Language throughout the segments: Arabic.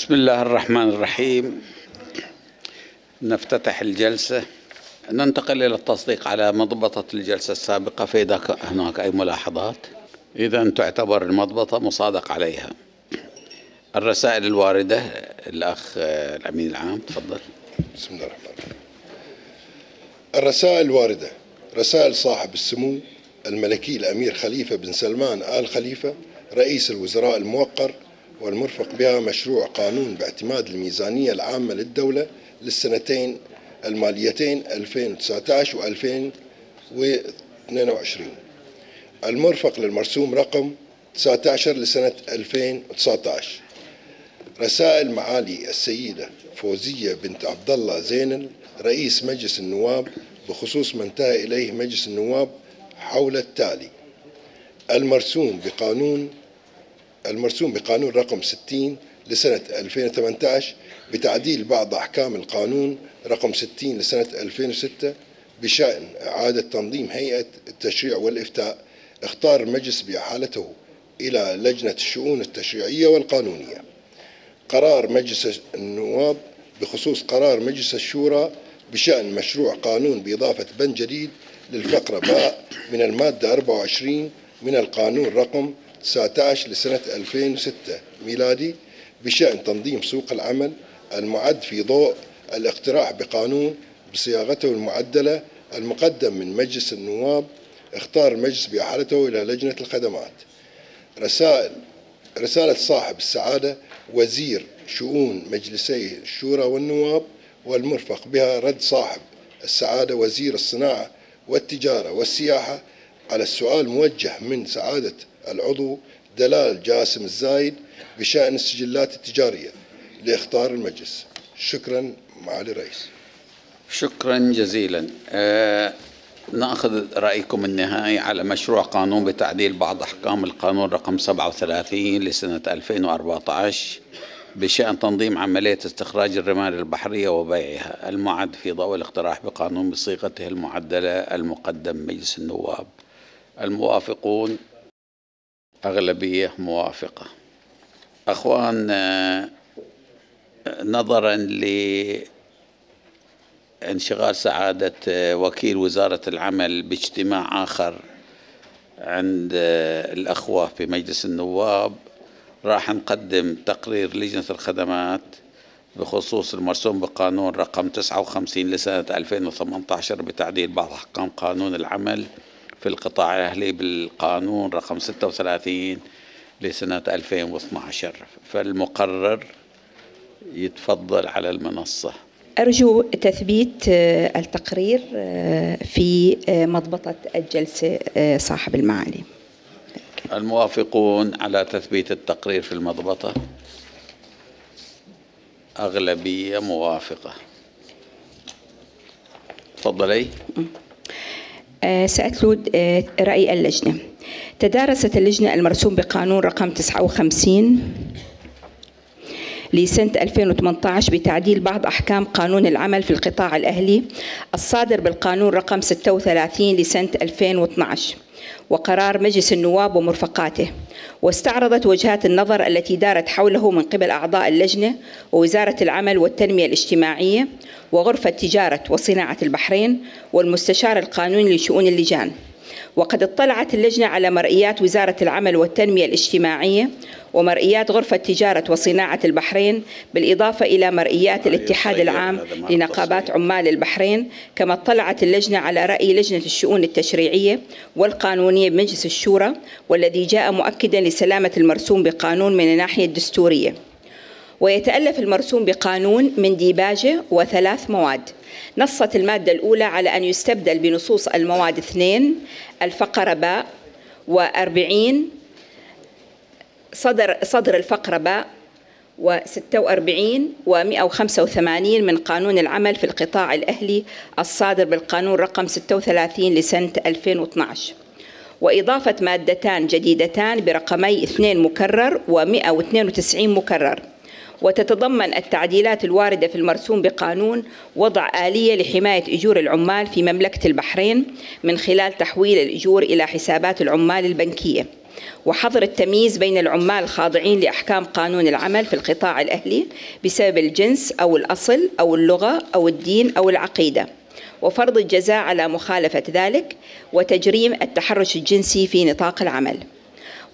بسم الله الرحمن الرحيم. نفتتح الجلسة. ننتقل إلى التصديق على مضبطة الجلسة السابقة فإذا هناك أي ملاحظات إذا تعتبر المضبطة مصادق عليها. الرسائل الواردة الأخ الأمين العام تفضل. بسم الله الرحمن الرحيم. الرسائل الواردة. رسائل صاحب السمو الملكي الأمير خليفة بن سلمان آل خليفة رئيس الوزراء الموقر والمرفق بها مشروع قانون باعتماد الميزانية العامة للدولة للسنتين الماليتين 2019 و 2022 المرفق للمرسوم رقم 19 لسنة 2019 رسائل معالي السيدة فوزية بنت عبد الله زينل رئيس مجلس النواب بخصوص ما انتهى إليه مجلس النواب حول التالي. المرسوم بقانون المرسوم بقانون رقم 60 لسنة 2018 بتعديل بعض أحكام القانون رقم 60 لسنة 2006 بشأن إعادة تنظيم هيئة التشريع والإفتاء. اختار المجلس بإحالته إلى لجنة الشؤون التشريعية والقانونية. قرار مجلس النواب بخصوص قرار مجلس الشورى بشأن مشروع قانون بإضافة بند جديد للفقرة باء من المادة 24 من القانون رقم 19 لسنة 2006 ميلادي بشأن تنظيم سوق العمل المعد في ضوء الاقتراح بقانون بصياغته المعدلة المقدم من مجلس النواب اختار المجلس بإحالته إلى لجنة الخدمات. رسائل رسالة صاحب السعادة وزير شؤون مجلسي الشورى والنواب والمرفق بها رد صاحب السعادة وزير الصناعة والتجارة والسياحة على السؤال موجه من سعادة العضو دلال جاسم الزايد بشأن السجلات التجارية لإخطار المجلس. شكرا معالي الرئيس. شكرا جزيلا. آه نأخذ رأيكم النهائي على مشروع قانون بتعديل بعض أحكام القانون رقم 37 لسنة 2014 بشأن تنظيم عملية استخراج الرمال البحرية وبيعها. المعد في ضوء الاقتراح بقانون بصيغته المعدلة المقدم مجلس النواب. الموافقون أغلبية موافقة. أخوان آه نظرا لانشغال سعادة وكيل وزارة العمل باجتماع آخر عند الأخوة في مجلس النواب راح نقدم تقرير لجنة الخدمات بخصوص المرسوم بقانون رقم 59 لسنة 2018 بتعديل بعض أحكام قانون العمل. في القطاع الأهلي بالقانون رقم 36 لسنة 2012 فالمقرر يتفضل على المنصة. أرجو تثبيت التقرير في مضبطة الجلسة صاحب المعالي. الموافقون على تثبيت التقرير في المضبطة؟ أغلبية موافقة. تفضلي. سأتلو رأي اللجنة. تدارست اللجنة المرسوم بقانون رقم 59 لسنة 2018 بتعديل بعض أحكام قانون العمل في القطاع الأهلي الصادر بالقانون رقم 36 لسنة 2012 وقرار مجلس النواب ومرفقاته واستعرضت وجهات النظر التي دارت حوله من قبل أعضاء اللجنة ووزارة العمل والتنمية الاجتماعية وغرفة تجارة وصناعة البحرين والمستشار القانوني لشؤون اللجان. وقد اطلعت اللجنة على مرئيات وزارة العمل والتنمية الاجتماعية ومرئيات غرفة تجارة وصناعة البحرين بالإضافة إلى مرئيات الاتحاد العام لنقابات عمال البحرين كما اطلعت اللجنة على رأي لجنة الشؤون التشريعية والقانونية بمجلس الشورى والذي جاء مؤكدا لسلامة المرسوم بقانون من الناحية الدستورية. ويتألف المرسوم بقانون من ديباجة وثلاث مواد. نصت المادة الأولى على أن يستبدل بنصوص المواد اثنين الفقرة باء وأربعين صدر صدر الفقرة باء و46 و185 من قانون العمل في القطاع الأهلي الصادر بالقانون رقم 36 لسنة 2012 وإضافة مادتان جديدتان برقمي 2 مكرر و192 مكرر. وتتضمن التعديلات الواردة في المرسوم بقانون وضع آلية لحماية أجور العمال في مملكة البحرين من خلال تحويل الأجور إلى حسابات العمال البنكية. وحظر التمييز بين العمال الخاضعين لأحكام قانون العمل في القطاع الأهلي بسبب الجنس أو الأصل أو اللغة أو الدين أو العقيدة. وفرض الجزاء على مخالفة ذلك وتجريم التحرش الجنسي في نطاق العمل.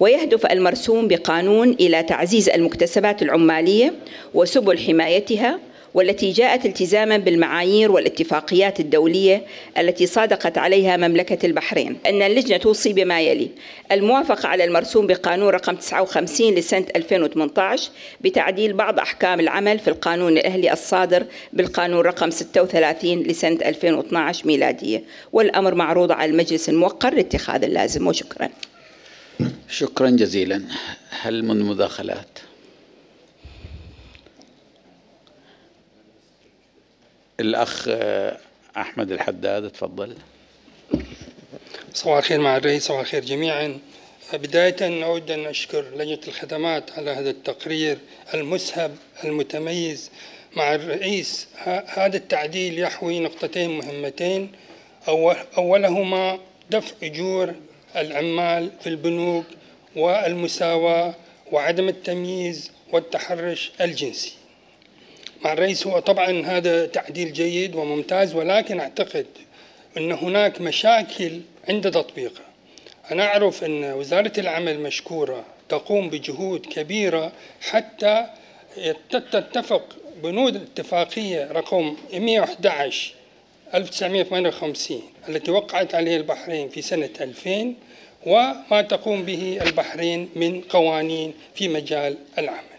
ويهدف المرسوم بقانون إلى تعزيز المكتسبات العمالية وسبل حمايتها والتي جاءت التزاما بالمعايير والاتفاقيات الدولية التي صادقت عليها مملكة البحرين. أن اللجنة توصي بما يلي الموافقة على المرسوم بقانون رقم 59 لسنة 2018 بتعديل بعض أحكام العمل في القانون الأهلي الصادر بالقانون رقم 36 لسنة 2012 ميلادية. والأمر معروض على المجلس الموقر لاتخاذ اللازم. وشكرا. شكرا جزيلا. هل من مداخلات؟ الأخ آه، أحمد الحداد تفضل. صباح الخير مع الرئيس صباح الخير جميعا. بداية أود أن أشكر لجنة الخدمات على هذا التقرير المسهب المتميز مع الرئيس. هذا التعديل يحوي نقطتين مهمتين. أولهما دفع أجور العمال في البنوك والمساواة وعدم التمييز والتحرش الجنسي. مع الرئيس هو طبعا هذا تعديل جيد وممتاز ولكن أعتقد أن هناك مشاكل عند تطبيقه. أنا أعرف أن وزارة العمل مشكورة تقوم بجهود كبيرة حتى تتفق بنود الاتفاقية رقم 111 1958 التي وقعت عليها البحرين في سنة 2000 وما تقوم به البحرين من قوانين في مجال العمل.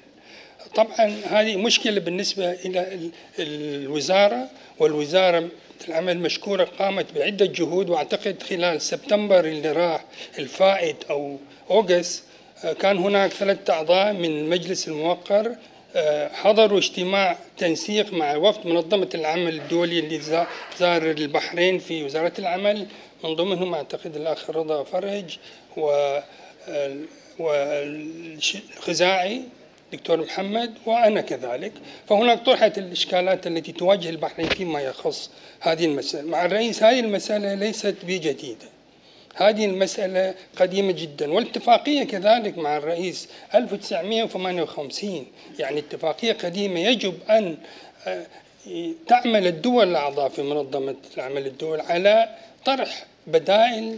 طبعا هذه مشكلة بالنسبة إلى الوزارة والوزارة العمل مشكورة قامت بعدة جهود وأعتقد خلال سبتمبر اللي راح الفائت أو أوغست آه، كان هناك ثلاثة أعضاء من المجلس الموقر آه، حضروا اجتماع تنسيق مع وفد منظمة العمل الدولي اللي زار البحرين في وزارة العمل. من ضمنهم أعتقد الأخ رضا فرج و والخزاعي دكتور محمد وأنا كذلك. فهناك طرحت الإشكالات التي تواجه البحرين فيما يخص هذه المسألة. مع الرئيس هذه المسألة ليست بجديدة. هذه المسألة قديمة جدا والاتفاقية كذلك مع الرئيس 1958 يعني اتفاقية قديمة يجب أن آه، تعمل الدول الأعضاء في منظمة العمل الدول على طرح بدائل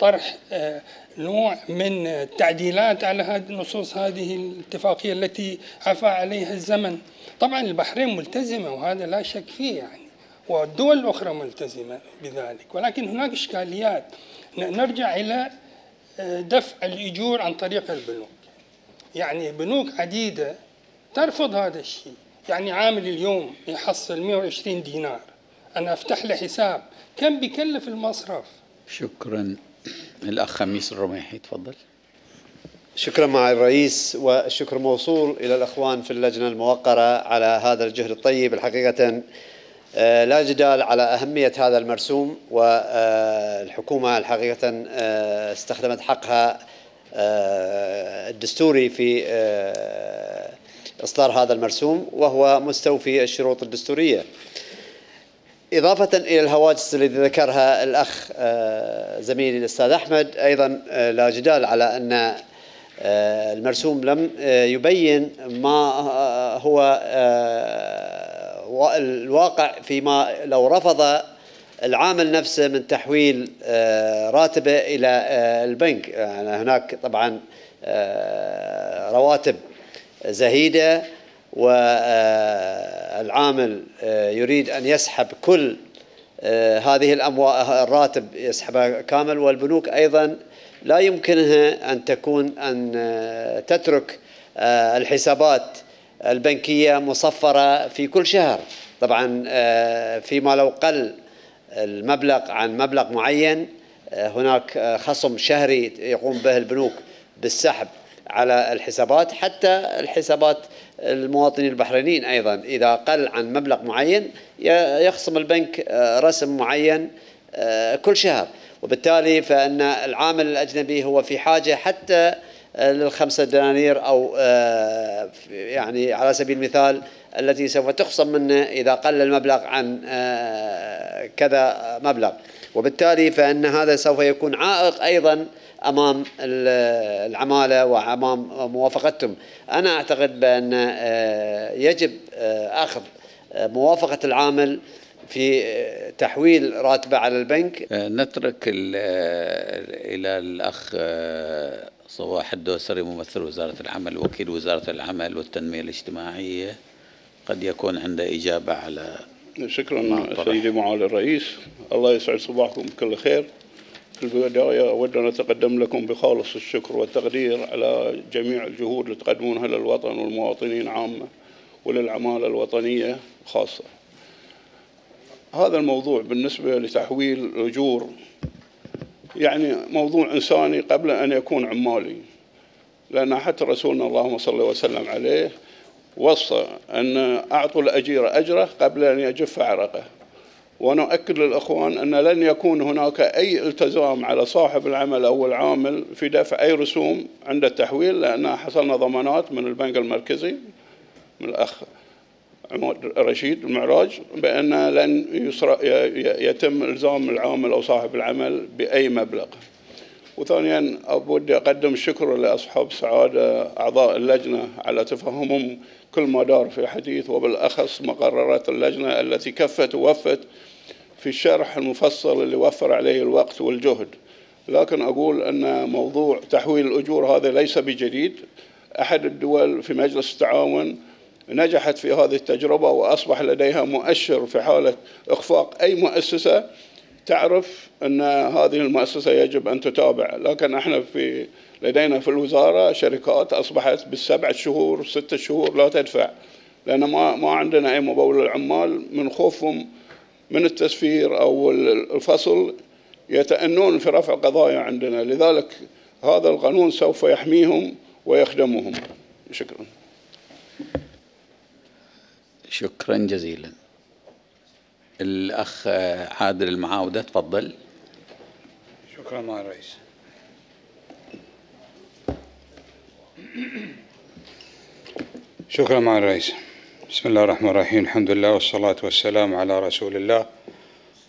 طرح آه، نوع من التعديلات على هذه النصوص هذه الاتفاقية التي عفى عليها الزمن. طبعا البحرين ملتزمة وهذا لا شك فيه يعني والدول الأخرى ملتزمة بذلك. ولكن هناك إشكاليات. نرجع إلى آه، دفع الأجور عن طريق البنوك. يعني بنوك عديدة ترفض هذا الشيء. يعني عامل اليوم يحصل 120 دينار. أنا أفتح له حساب. كم بيكلف المصرف؟ شكرا. الأخ خميس الرميحي تفضل. شكرا مع الرئيس والشكر موصول إلى الأخوان في اللجنة الموقرة على هذا الجهد الطيب. الحقيقة آه، لا جدال على أهمية هذا المرسوم والحكومة الحقيقة آه، استخدمت حقها آه، الدستوري في إصدار هذا المرسوم وهو مستوفي الشروط الدستورية. إضافة إلى الهواجس التي ذكرها الأخ آه، زميلي الأستاذ أحمد أيضا آه، لا جدال على أن آه، المرسوم لم يبين ما هو الواقع فيما لو رفض العامل نفسه من تحويل راتبه إلى البنك. يعني هناك طبعا رواتب زهيدة. والعامل آه، يريد أن يسحب كل آه، هذه الأموال الراتب يسحبها كامل. والبنوك أيضا لا يمكنها أن تكون أن آه، تترك الحسابات البنكية مصفرة في كل شهر. طبعا فيما لو قل المبلغ عن مبلغ معين هناك خصم شهري يقوم به البنوك بالسحب. على الحسابات حتى الحسابات المواطنين البحرينيين أيضا. إذا قل عن مبلغ معين يخصم البنك آه، رسم معين آه، كل شهر. وبالتالي فإن العامل الأجنبي هو في حاجة حتى آه، للخمسة دنانير أو يعني على سبيل المثال التي سوف تخصم منه إذا قل المبلغ عن كذا مبلغ. وبالتالي فإن هذا سوف يكون عائق أيضا أمام العمالة وأمام موافقتهم. أنا أعتقد بأن آه، يجب آه، أخذ موافقة العامل في تحويل راتبه على البنك. نترك إلى الأخ صباح الدوسري ممثل وزارة العمل وكيل وزارة العمل والتنمية الاجتماعية. قد يكون عنده إجابة على شكرا سيدي معالي الرئيس. الله يسعد صباحكم بكل خير. في البداية أود أن أتقدم لكم بخالص الشكر والتقدير على جميع الجهود اللي تقدمونها للوطن والمواطنين عامة وللعمالة الوطنية خاصة. هذا الموضوع بالنسبة لتحويل الأجور يعني موضوع إنساني قبل أن يكون عمالي لأن حتى رسولنا اللهم صل وسلم عليه وصى أن أعطوا الأجير أجره قبل أن يجف عرقه. ونؤكد للأخوان أن لن يكون هناك أي التزام على صاحب العمل أو العامل في دفع أي رسوم عند التحويل لأن حصلنا ضمانات من البنك المركزي من الأخ عماد رشيد المعراج بأن لن يتم إلزام العامل أو صاحب العمل بأي مبلغ. وثانيا أودي أقدم الشكر لأصحاب السعادة أعضاء اللجنة على تفهمهم كل ما دار في الحديث وبالأخص مقررات اللجنة التي كفت ووفت في الشرح المفصل اللي وفر عليه الوقت والجهد. لكن أقول أن موضوع تحويل الأجور هذا ليس بجديد. أحد الدول في مجلس التعاون نجحت في هذه التجربة وأصبح لديها مؤشر في حالة إخفاق أي مؤسسة تعرف أن هذه المؤسسة يجب أن تتابع. لكن إحنا في لدينا في الوزارة شركات أصبحت بالسبع شهور ستة شهور لا تدفع. لأن ما ما عندنا أي مبول للعمال من خوفهم من التسفير أو الفصل يتأنون في رفع قضايا عندنا. لذلك هذا القانون سوف يحميهم ويخدمهم. شكرا. شكرا جزيلا. الأخ عادل المعاودة تفضل. شكرا مع الرئيس. شكرا مع الرئيس. بسم الله الرحمن الرحيم الحمد لله والصلاة والسلام على رسول الله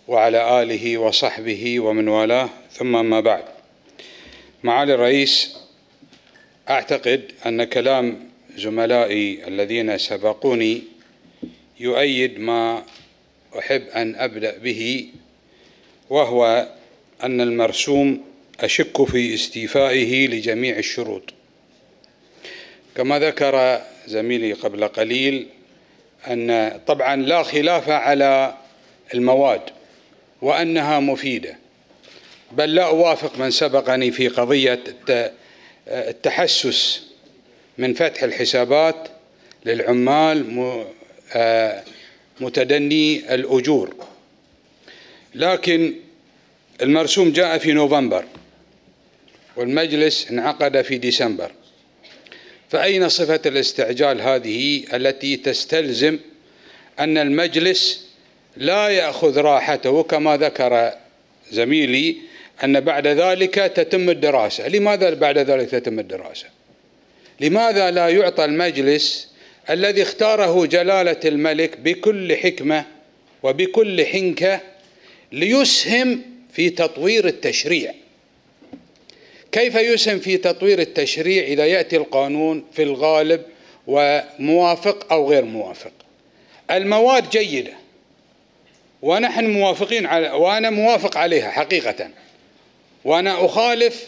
وعلى آله وصحبه ومن والاه ثم ما بعد معالي الرئيس أعتقد أن كلام زملائي الذين سبقوني يؤيد ما أحب أن أبدأ به وهو أن المرسوم أشك في استيفائه لجميع الشروط كما ذكر زميلي قبل قليل أن طبعا لا خلاف على المواد وأنها مفيدة بل لا أوافق من سبقني في قضية التحسس من فتح الحسابات للعمال آه، متدني الأجور. لكن المرسوم جاء في نوفمبر والمجلس انعقد في ديسمبر. فأين صفة الاستعجال هذه التي تستلزم أن المجلس لا يأخذ راحته كما ذكر زميلي أن بعد ذلك تتم الدراسة؟ لماذا بعد ذلك تتم الدراسة؟ لماذا لا يعطى المجلس الذي اختاره جلالة الملك بكل حكمة وبكل حنكة ليسهم في تطوير التشريع؟ كيف يسهم في تطوير التشريع إذا يأتي القانون في الغالب وموافق أو غير موافق؟ المواد جيدة ونحن موافقين على وأنا موافق عليها حقيقة وأنا أخالف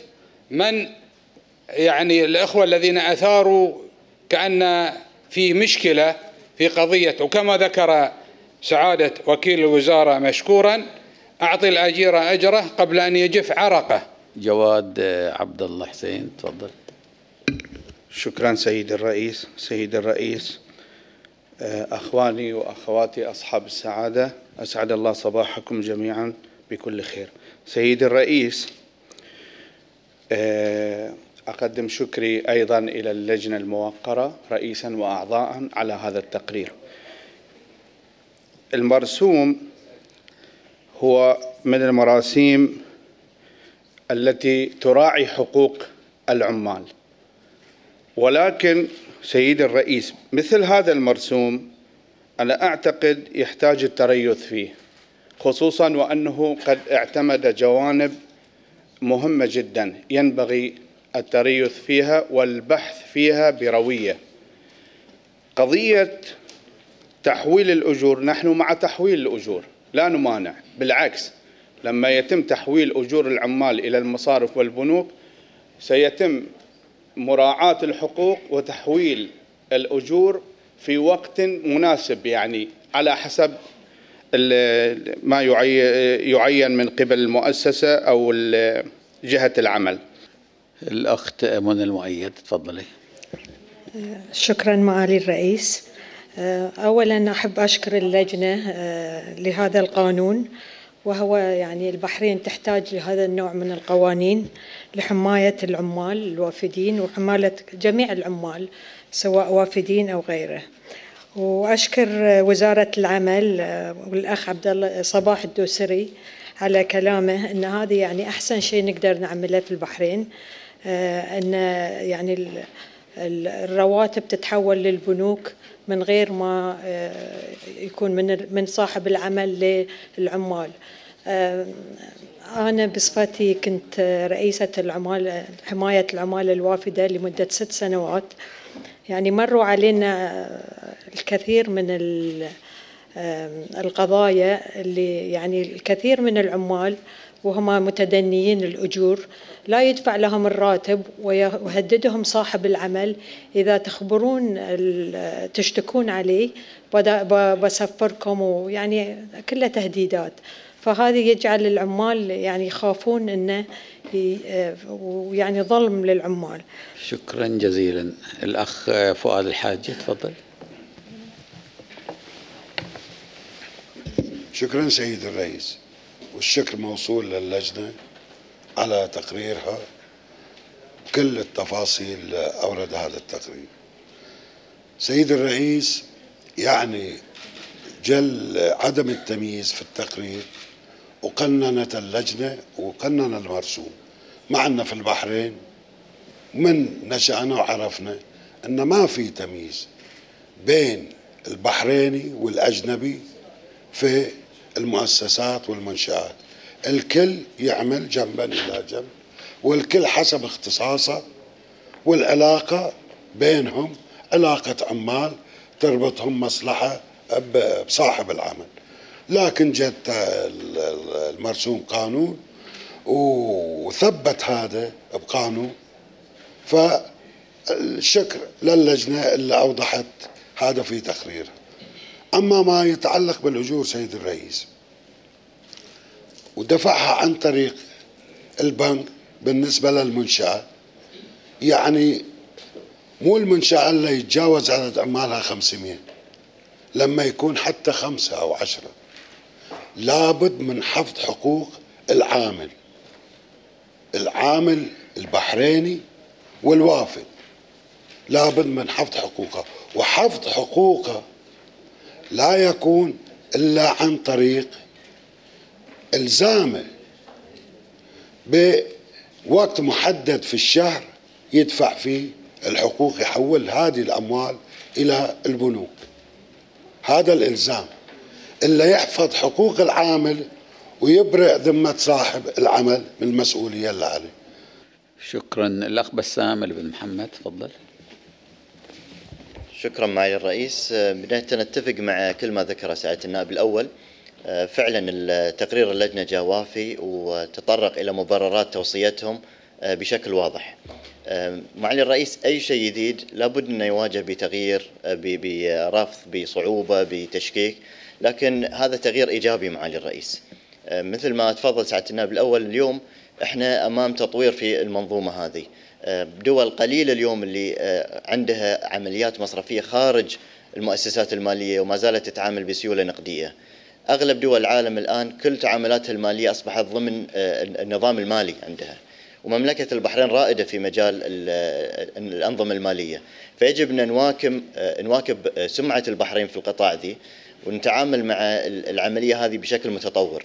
من يعني الإخوة الذين أثاروا كأن في مشكلة في قضية وكما ذكر سعادة وكيل الوزارة مشكورا أعطي الأجير أجره قبل أن يجف عرقه. جواد عبد الله حسين. تفضل. شكرا سيد الرئيس. سيد الرئيس أخواني وأخواتي أصحاب السعادة أسعد الله صباحكم جميعا بكل خير. سيد الرئيس أقدم شكري أيضا إلى اللجنة الموقرة رئيسا وأعضاء على هذا التقرير. المرسوم هو من المراسيم التي تراعي حقوق العمال. ولكن سيد الرئيس مثل هذا المرسوم أنا أعتقد يحتاج التريث فيه خصوصا وأنه قد اعتمد جوانب مهمة جدا ينبغي التريث فيها والبحث فيها بروية. قضية تحويل الأجور نحن مع تحويل الأجور لا نمانع بالعكس. لما يتم تحويل أجور العمال إلى المصارف والبنوك سيتم مراعاة الحقوق وتحويل الأجور في وقت مناسب يعني على حسب ما يعين من قبل المؤسسة أو جهة العمل. الأخت منى المؤيد تفضلي. شكرا معالي الرئيس. أولا أحب أشكر اللجنة لهذا القانون. وهو يعني البحرين تحتاج لهذا النوع من القوانين لحماية العمال الوافدين وحماية جميع العمال سواء وافدين أو غيره. وأشكر وزارة العمل والأخ عبد الله صباح الدوسري على كلامه أن هذا يعني أحسن شيء نقدر نعمله في البحرين أن يعني الرواتب تتحول للبنوك من غير ما يكون من من صاحب العمل للعمال. أنا بصفتي كنت رئيسة العمال حماية العمالة الوافدة لمدة ست سنوات. يعني مروا علينا الكثير من القضايا اللي يعني الكثير من العمال وهم متدنيين الأجور لا يدفع لهم الراتب ويهددهم صاحب العمل. إذا تخبرون تشتكون عليه بسفركم ويعني كلها تهديدات. فهذا يجعل العمال يعني يخافون إنه ويعني ظلم للعمال. شكرا جزيلا. الأخ فؤاد الحاج تفضل. شكرا سيد الرئيس والشكر موصول للجنة على تقريرها كل التفاصيل أورد هذا التقرير سيد الرئيس يعني جل عدم التمييز في التقرير وقننت اللجنة وقنن المرسوم. مع أن في البحرين من نشأنا وعرفنا أن ما في تمييز بين البحريني والأجنبي في المؤسسات والمنشآت. الكل يعمل جنبا إلى جنب والكل حسب اختصاصه والعلاقة بينهم. علاقة عمال تربطهم مصلحة بصاحب العمل. لكن جت المرسوم قانون وثبت هذا بقانون. فالشكر للجنة اللي أوضحت هذا في تقريرها أما ما يتعلق بالأجور سيد الرئيس ودفعها عن طريق البنك بالنسبة للمنشأة. يعني مو المنشأة اللي يتجاوز عدد عمالها 500 لما يكون حتى خمسة أو عشرة. لابد من حفظ حقوق العامل. العامل البحريني والوافد. لابد من حفظ حقوقه. وحفظ حقوقه لا يكون إلا عن طريق الزامه بوقت محدد في الشهر يدفع فيه الحقوق يحول هذه الأموال إلى البنوك. هذا الإلزام. الا يحفظ حقوق العامل ويبرئ ذمة صاحب العمل من المسؤولية اللي عليه. شكرا. الأخ بسام بن محمد تفضل. شكرا معالي الرئيس. بدايه نتفق مع كل ما ذكره سعاده النائب الأول. آه، فعلا تقرير اللجنة جاء وافي وتطرق إلى مبررات توصيتهم آه، بشكل واضح. آه، معالي الرئيس أي شيء جديد لابد أنه يواجه بتغيير برفض بصعوبة بتشكيك. لكن هذا تغيير إيجابي معالي الرئيس. مثل ما تفضل سعادة النائب الأول اليوم إحنا أمام تطوير في المنظومة هذه. دول قليلة اليوم اللي عندها عمليات مصرفية خارج المؤسسات المالية وما زالت تتعامل بسيولة نقدية. أغلب دول العالم الآن كل تعاملاتها المالية أصبحت ضمن آه، النظام المالي عندها. ومملكة البحرين رائدة في مجال الأنظمة المالية. فيجب أن نواكب نواكب سمعة البحرين في القطاع ذي ونتعامل مع العملية هذه بشكل متطور.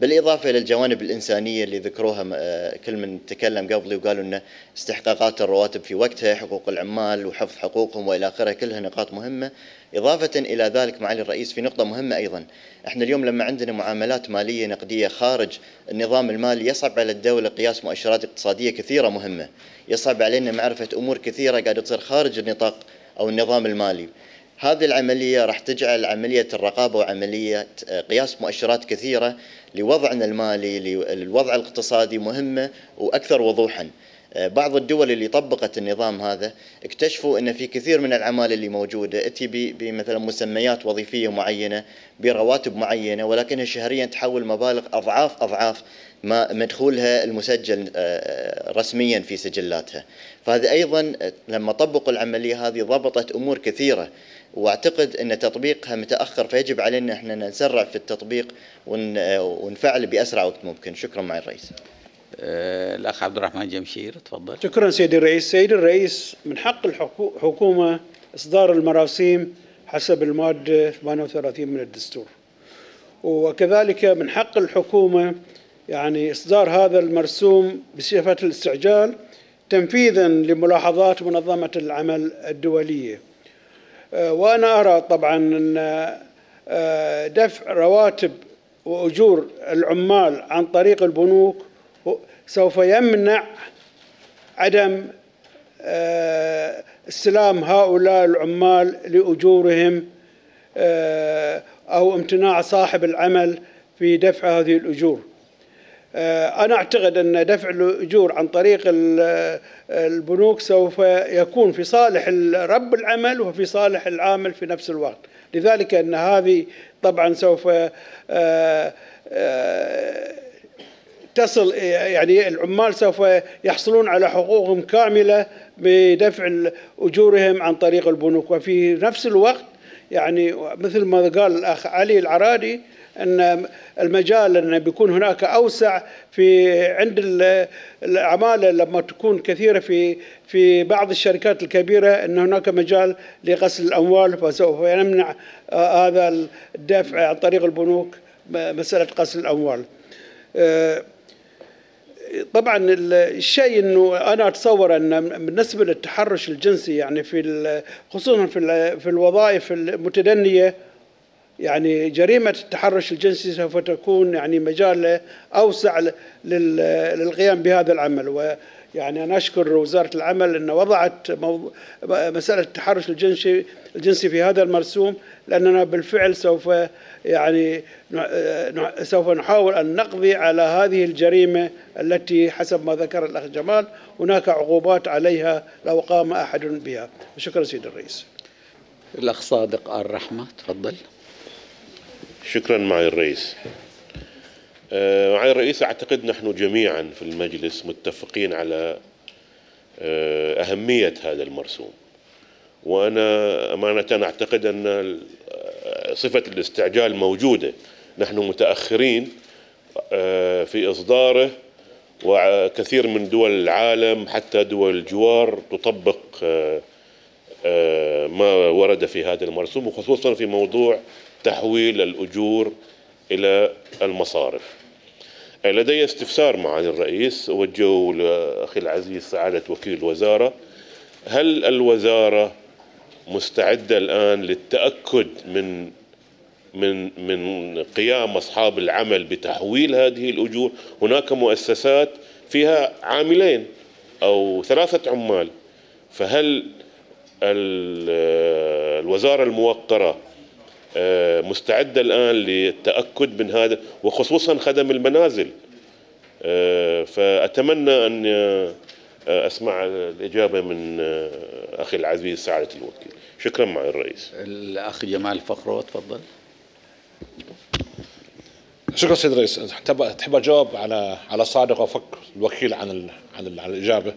بالإضافة إلى الجوانب الإنسانية اللي ذكروها آه، كل من تكلم قبلي وقالوا أن استحقاقات الرواتب في وقتها حقوق العمال وحفظ حقوقهم وإلى آخره كلها نقاط مهمة. إضافة إلى ذلك معالي الرئيس في نقطة مهمة أيضا. إحنا اليوم لما عندنا معاملات مالية نقدية خارج النظام المالي يصعب على الدولة قياس مؤشرات اقتصادية كثيرة مهمة. يصعب علينا معرفة أمور كثيرة قاعدة تصير خارج النطاق أو النظام المالي. هذه العملية راح تجعل عملية الرقابة وعملية قياس مؤشرات كثيرة لوضعنا المالي للوضع الاقتصادي مهمة وأكثر وضوحا. بعض الدول اللي طبقت النظام هذا اكتشفوا إن في كثير من العماله اللي موجودة إتي بمثلا مسميات وظيفية معينة برواتب معينة ولكنها شهريا تحول مبالغ أضعاف أضعاف ما مدخولها المسجل آه، رسميا في سجلاتها. فهذا أيضا لما طبقوا العملية هذه ضبطت أمور كثيرة. واعتقد إن تطبيقها متأخر فيجب علينا إحنا نسرع في التطبيق ونفعل بأسرع وقت ممكن. شكرا مع الرئيس. آه، الأخ عبد الرحمن جمشير تفضل. شكرا سيدي الرئيس. سيدي الرئيس من حق الحكومة إصدار المراسيم حسب المادة 38 من الدستور. وكذلك من حق الحكومة يعني إصدار هذا المرسوم بصفة الاستعجال تنفيذا لملاحظات منظمة العمل الدولية. آه، وأنا أرى طبعا أن آه، دفع رواتب وأجور العمال عن طريق البنوك سوف يمنع عدم آه، استلام هؤلاء العمال لأجورهم أو امتناع صاحب العمل في دفع هذه الأجور. أنا أعتقد أن دفع الأجور عن طريق البنوك سوف يكون في صالح رب العمل وفي صالح العامل في نفس الوقت. لذلك أن هذه طبعا سوف آه، آه، تصل يعني العمال سوف يحصلون على حقوقهم كاملة بدفع أجورهم عن طريق البنوك. وفي نفس الوقت يعني مثل ما قال الأخ علي العرادي أن المجال أن بيكون هناك أوسع في عند العماله لما تكون كثيرة في في بعض الشركات الكبيرة أن هناك مجال لغسل الأموال فسوف يمنع هذا الدفع عن طريق البنوك مسألة غسل الأموال. طبعا الشيء إنه أنا أتصور أن بالنسبة للتحرش الجنسي يعني في خصوصا في الوظائف المتدنية يعني جريمة التحرش الجنسي سوف تكون يعني مجال أوسع للقيام بهذا العمل. ويعني أنا أشكر وزارة العمل أن وضعت مسألة التحرش الجنسي الجنسي في هذا المرسوم لأننا بالفعل سوف يعني سوف نحاول أن نقضي على هذه الجريمة التي حسب ما ذكر الأخ جمال هناك عقوبات عليها لو قام أحد بها. شكرا سيد الرئيس. الأخ صادق الرحمة تفضل. شكرا معي الرئيس. آه، معي الرئيس أعتقد نحن جميعا في المجلس متفقين على آه، أهمية هذا المرسوم. وأنا أمانة أعتقد أن آه، صفة الاستعجال موجودة. نحن متأخرين في إصداره وكثير من دول العالم حتى دول الجوار تطبق ما ورد في هذا المرسوم وخصوصا في موضوع تحويل الأجور إلى المصارف. لدي استفسار معالي الرئيس أوجهه لأخي العزيز سعادة وكيل الوزارة. هل الوزارة مستعدة الآن للتأكد من من من قيام أصحاب العمل بتحويل هذه الأجور؟ هناك مؤسسات فيها عاملين أو ثلاثة عمال. فهل الوزارة الموقرة مستعدة الآن للتأكد من هذا وخصوصا خدم المنازل. آه، فأتمنى أن آه، أسمع الإجابة من أخي العزيز سعادة الوكيل. شكرا معي الرئيس. الأخ جمال فخرو تفضل. شكرا سيد الرئيس. تحب أجاوب على على صادق وفك الوكيل عن ال عن, ال عن الإجابة؟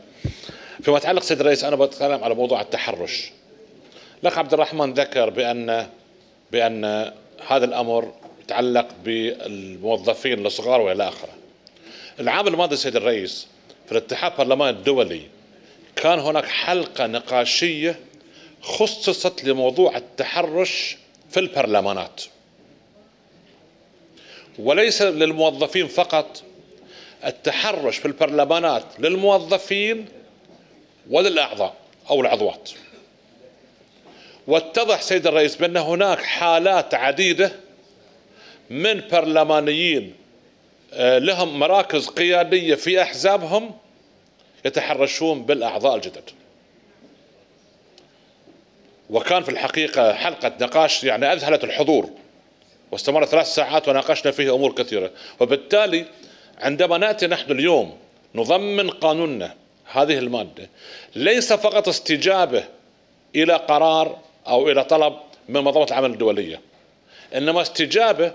فيما يتعلق سيد الرئيس أنا بتكلم على موضوع التحرش. الأخ عبد الرحمن ذكر بأن بأن هذا الأمر يتعلق بالموظفين الصغار وإلى آخره. العام الماضي سيد الرئيس في الاتحاد البرلماني الدولي كان هناك حلقة نقاشية خصصت لموضوع التحرش في البرلمانات. وليس للموظفين فقط التحرش في البرلمانات للموظفين وللأعضاء أو العضوات. واتضح سيد الرئيس بأن هناك حالات عديدة من برلمانيين آه، لهم مراكز قيادية في أحزابهم يتحرشون بالأعضاء الجدد. وكان في الحقيقة حلقة نقاش يعني أذهلت الحضور واستمر ثلاث ساعات وناقشنا فيه أمور كثيرة. وبالتالي عندما نأتي نحن اليوم نضمن قانوننا هذه المادة ليس فقط استجابة إلى قرار أو إلى طلب من منظمة العمل الدولية. إنما استجابة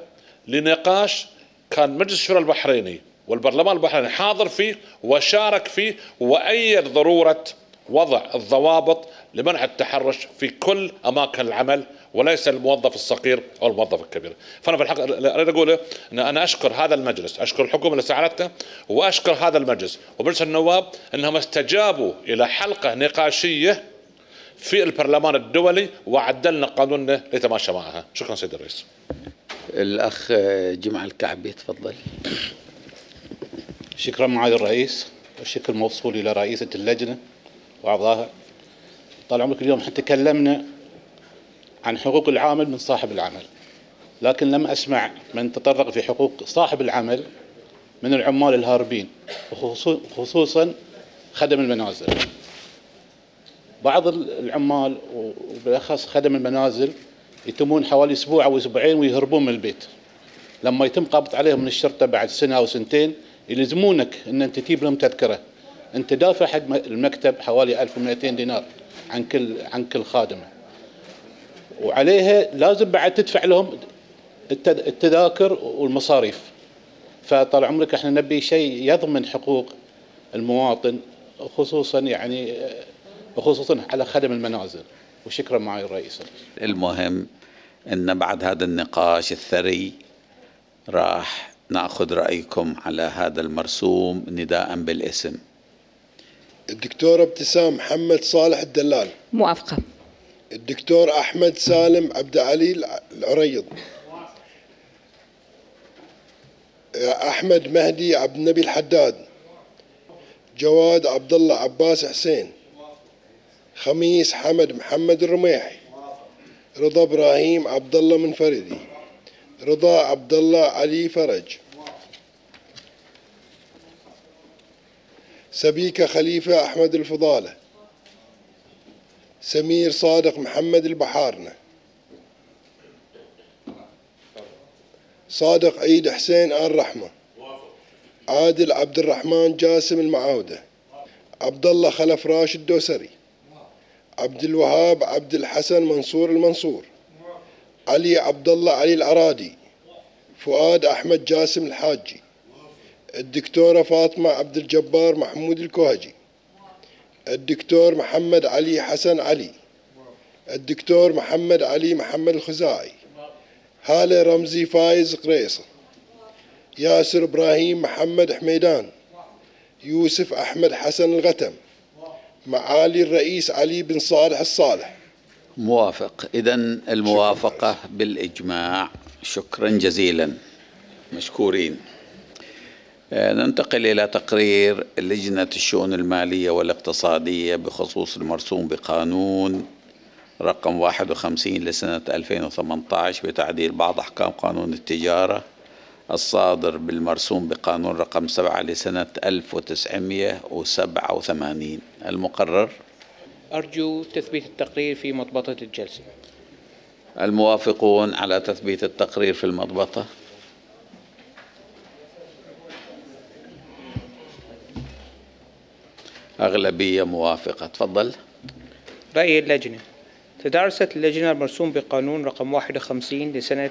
لنقاش كان مجلس الشورى البحريني والبرلمان البحريني حاضر فيه وشارك فيه وأيد ضرورة وضع الضوابط لمنع التحرش في كل أماكن العمل وليس الموظف الصغير أو الموظف الكبير. فأنا في الحق أريد أقول إن أنا أشكر هذا المجلس أشكر الحكومة اللي ساعدتنا وأشكر هذا المجلس. ومجلس النواب إنهم استجابوا إلى حلقة نقاشية في البرلمان الدولي وعدلنا قانوننا ليتماشى معها. شكرا سيد الرئيس. الأخ جمع الكعبي تفضل. شكرا معالي الرئيس والشكر موصول إلى رئيسة اللجنة واعضائها طال عمرك اليوم إحنا تكلمنا عن حقوق العامل من صاحب العمل لكن لم أسمع من تطرق في حقوق صاحب العمل من العمال الهاربين خصوصا خدم المنازل. بعض العمال وبالأخص خدم المنازل يتمون حوالي أسبوع أو أسبوعين ويهربون من البيت. لما يتم قبض عليهم من الشرطة بعد سنة أو سنتين يلزمونك أن أنت تجيب لهم تذكرة. أنت دافع حق المكتب حوالي 1200 دينار عن كل عن كل خادمة. وعليها لازم بعد تدفع لهم التذاكر والمصاريف. فطال عمرك إحنا نبي شيء يضمن حقوق المواطن خصوصا يعني خصوصا على خدم المنازل. وشكرا معي الرئيس. المهم إن بعد هذا النقاش الثري راح نأخذ رأيكم على هذا المرسوم نداء بالاسم. الدكتورة ابتسام محمد صالح الدلال. موافقة. الدكتور أحمد سالم عبد علي العريض أحمد مهدي عبد النبي الحداد. جواد عبد الله عباس حسين. خميس حمد محمد الرميحي رضا إبراهيم عبد الله منفردي رضا عبد الله علي فرج سبيكة خليفة أحمد الفضالة سمير صادق محمد البحارنة صادق عيد حسين آل رحمة عادل عبد الرحمن جاسم المعاودة عبد الله خلف راشد الدوسري عبد الوهاب عبد الحسن منصور المنصور علي عبد الله علي العرادي فؤاد أحمد جاسم الحاجي الدكتورة فاطمة عبد الجبار محمود الكوهجي الدكتور محمد علي حسن علي الدكتور محمد علي محمد الخزاعي هالة رمزي فايز قريصة ياسر إبراهيم محمد حميدان يوسف أحمد حسن الغتم معالي الرئيس علي بن صالح الصالح. موافق. إذا الموافقة بالإجماع. شكرا جزيلا. مشكورين. آه، ننتقل إلى تقرير لجنة الشؤون المالية والاقتصادية بخصوص المرسوم بقانون رقم 51 لسنة 2018 بتعديل بعض أحكام قانون التجارة. الصادر بالمرسوم بقانون رقم 7 لسنة 1987 المقرر؟ أرجو تثبيت التقرير في مضبطة الجلسة. الموافقون على تثبيت التقرير في المضبطة؟ أغلبية موافقة. تفضل. رأي اللجنة. تدارست اللجنة المرسوم بقانون رقم 51 لسنة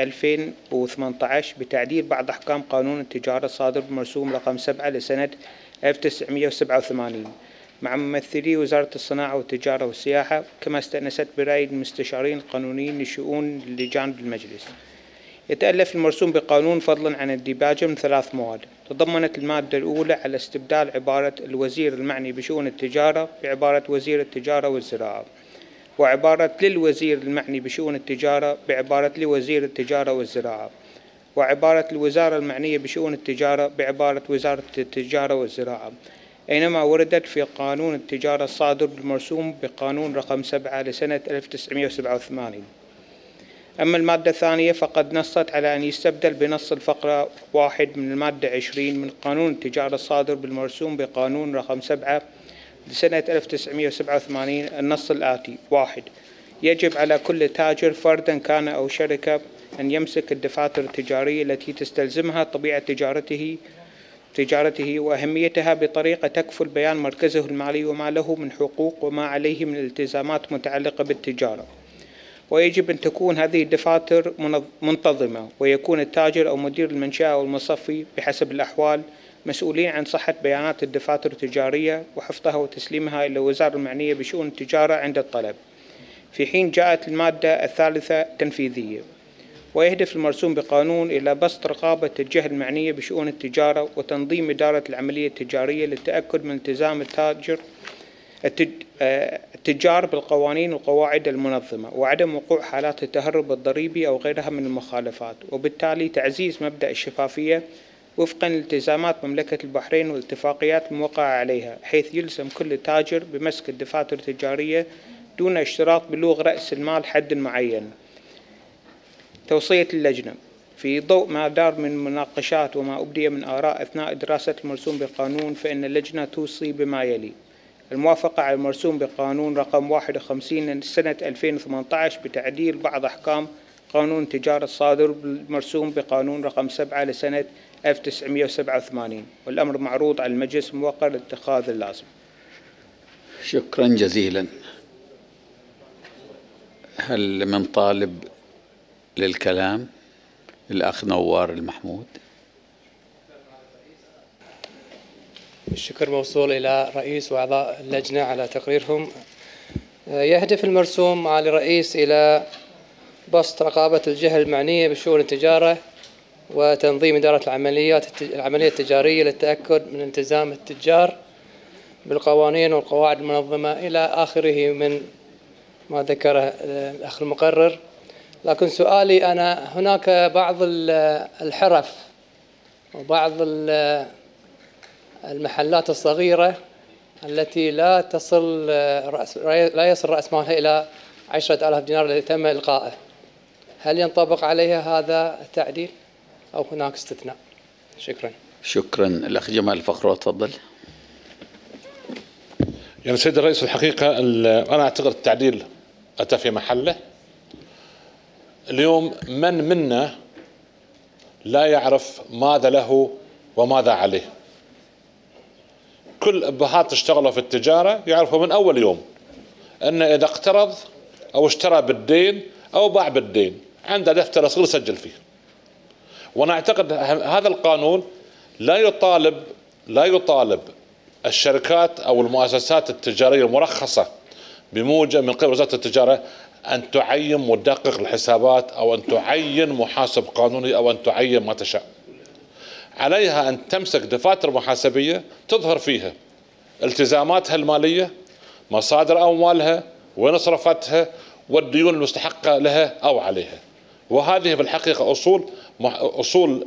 2018 بتعديل بعض أحكام قانون التجارة الصادر بمرسوم رقم 7 لسنة 1987 مع ممثلي وزارة الصناعة والتجارة والسياحة كما استأنست برأي المستشارين القانونيين لشؤون اللجان بالمجلس يتألف المرسوم بقانون فضلا عن الديباجة من ثلاث مواد. تضمنت المادة الأولى على استبدال عبارة الوزير المعني بشؤون التجارة بعبارة وزير التجارة والزراعة. وعبارة للوزير المعني بشؤون التجارة بعبارة لوزير التجارة والزراعة وعبارة الوزارة المعنية بشؤون التجارة بعبارة وزارة التجارة والزراعة. أينما وردت في قانون التجارة الصادر بالمرسوم بقانون رقم 7 لسنة 1987 أما المادة الثانية فقد نصت على أن يستبدل بنص الفقرة واحد من المادة 20 من قانون التجارة الصادر بالمرسوم بقانون رقم 7 لسنة 1987 النص الآتي. واحد. يجب على كل تاجر فردا كان أو شركة أن يمسك الدفاتر التجارية التي تستلزمها طبيعة تجارته تجارته وأهميتها بطريقة تكفل بيان مركزه المالي وما له من حقوق وما عليه من التزامات متعلقة بالتجارة. ويجب أن تكون هذه الدفاتر منتظمة ويكون التاجر أو مدير المنشأة أو المصفي بحسب الأحوال مسؤولين عن صحة بيانات الدفاتر التجارية وحفظها وتسليمها إلى الوزارة المعنية بشؤون التجارة عند الطلب. في حين جاءت المادة الثالثة تنفيذية. ويهدف المرسوم بقانون إلى بسط رقابة الجهة المعنية بشؤون التجارة وتنظيم إدارة العملية التجارية للتأكد من التزام التاجر التجار بالقوانين والقواعد المنظمة وعدم وقوع حالات التهرب الضريبي أو غيرها من المخالفات وبالتالي تعزيز مبدأ الشفافية وفقا لالتزامات مملكة البحرين والاتفاقيات الموقعة عليها حيث يلزم كل تاجر بمسك الدفاتر التجارية دون اشتراط بلوغ رأس المال حد معين. توصية اللجنة في ضوء ما دار من مناقشات وما أبدي من آراء أثناء دراسة المرسوم بالقانون فإن اللجنة توصي بما يلي. الموافقة على المرسوم بقانون رقم 51 لسنة 2018 بتعديل بعض أحكام قانون التجارة الصادر بالمرسوم بقانون رقم 7 لسنة 1987 والأمر معروض على المجلس الموقر لاتخاذ اللازم. شكرا جزيلا. هل من طالب للكلام الأخ نوار المحمود؟ الشكر موصول إلى رئيس وأعضاء اللجنة على تقريرهم. يهدف المرسوم معالي الرئيس إلى بسط رقابة الجهة المعنية بشؤون التجارة وتنظيم إدارة العمليات العملية التجارية للتأكد من التزام التجار بالقوانين والقواعد المنظمة إلى آخره من ما ذكره الأخ المقرر. لكن سؤالي أنا هناك بعض الحرف وبعض المحلات الصغيرة التي لا تصل رأس لا يصل رأس مالها إلى عشرة آلاف دينار الذي تم إلقائه. هل ينطبق عليها هذا التعديل أو هناك استثناء؟ شكرا. شكرا. الأخ جمال الفخر تفضل. يعني سيد الرئيس الحقيقة أنا أعتقد التعديل أتى في محله. اليوم من منا لا يعرف ماذا له وماذا عليه. كل أبهات اشتغلوا في التجارة يعرفوا من أول يوم أن إذا اقترض أو اشترى بالدين أو باع بالدين. عنده دفتر صغير يسجل فيه. وأنا أعتقد هذا القانون لا يطالب لا يطالب الشركات أو المؤسسات التجارية المرخصة بموجب من قبل وزارة التجارة أن تعين مدقق الحسابات أو أن تعين محاسب قانوني أو أن تعين ما تشاء. عليها أن تمسك دفاتر محاسبية تظهر فيها التزاماتها المالية مصادر أموالها وين صرفتها والديون المستحقة لها أو عليها. وهذه في الحقيقة أصول أصول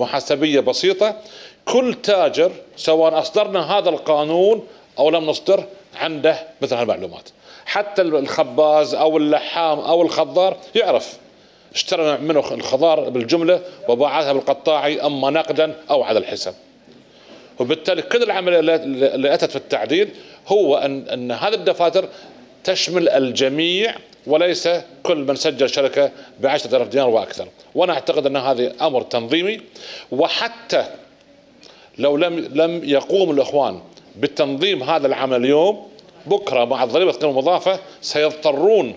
محاسبية بسيطة. كل تاجر سواء أصدرنا هذا القانون أو لم نصدره عنده مثل هالمعلومات. حتى الخباز أو اللحام أو الخضار يعرف اشترى منه الخضار بالجملة وباعها بالقطاعي أما نقدا أو على الحساب. وبالتالي كل العملية اللي أتت في التعديل هو أن, أن هذه الدفاتر تشمل الجميع وليس كل من سجل شركة بعشرة ألاف دينار وأكثر. وأنا أعتقد أن هذا أمر تنظيمي. وحتى لو لم لم يقوم الإخوان بتنظيم هذا العمل اليوم بكرة مع الضريبة القيمة المضافة سيضطرون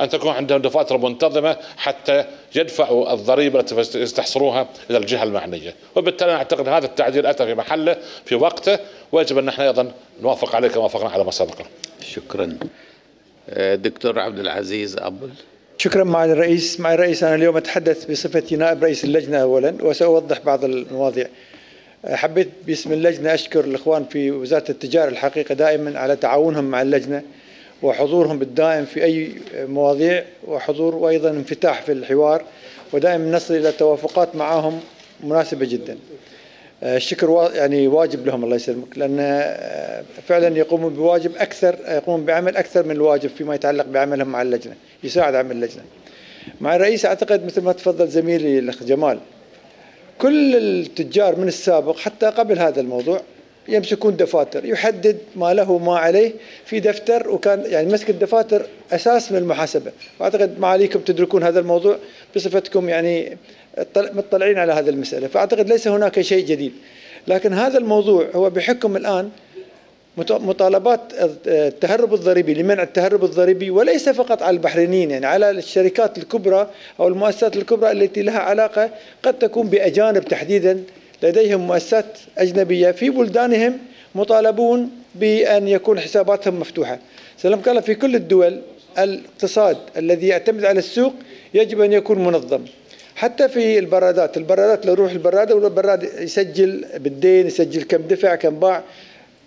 أن تكون عندهم دفاتر منتظمة حتى يدفعوا الضريبة التي يستحصروها إلى الجهة المعنية. وبالتالي أعتقد هذا التعديل أتى في محله في وقته. ويجب أن نحن أيضا نوافق عليه كما وافقنا على ما سبق. شكرا. دكتور عبد العزيز أبل شكرا معالي الرئيس. معالي الرئيس أنا اليوم أتحدث بصفتي نائب رئيس اللجنة أولا وسأوضح بعض المواضيع. حبيت باسم اللجنة أشكر الإخوان في وزارة التجارة الحقيقة دائما على تعاونهم مع اللجنة. وحضورهم الدائم في أي مواضيع وحضور وأيضا انفتاح في الحوار ودائما نصل إلى توافقات معهم مناسبة جدا. آه، الشكر يعني واجب لهم الله يسلمك لأن آه، فعلا يقومون بواجب أكثر يقومون بعمل أكثر من الواجب فيما يتعلق بعملهم مع اللجنة يساعد عمل اللجنة. مع الرئيس أعتقد مثل ما تفضل زميلي الأخ جمال كل التجار من السابق حتى قبل هذا الموضوع يمسكون دفاتر يحدد ما له وما عليه في دفتر وكان يعني مسك الدفاتر أساس من المحاسبة. واعتقد معاليكم تدركون هذا الموضوع بصفتكم يعني مطلعين على هذه المسألة. فأعتقد ليس هناك شيء جديد. لكن هذا الموضوع هو بحكم الآن مطالبات التهرب الضريبي لمنع التهرب الضريبي وليس فقط على البحرينيين يعني على الشركات الكبرى أو المؤسسات الكبرى التي لها علاقة قد تكون بأجانب تحديدا لديهم مؤسسات أجنبية. في بلدانهم مطالبون بأن يكون حساباتهم مفتوحة. سلام قال في كل الدول الاقتصاد الذي يعتمد على السوق يجب أن يكون منظم. حتى في البرادات البرادات لو يروح البرادة والبراد يسجل بالدين يسجل كم دفع كم باع.